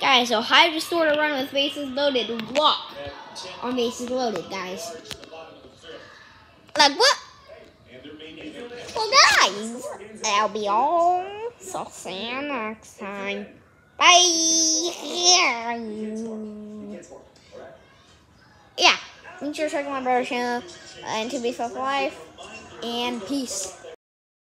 Guys, so Hive just sort of run with bases loaded. Walk on bases loaded, guys. Like what? Well, guys, that'll be all. So see you next time. Bye. Yeah, make sure to check out my brother's channel uh, and to be self life and peace.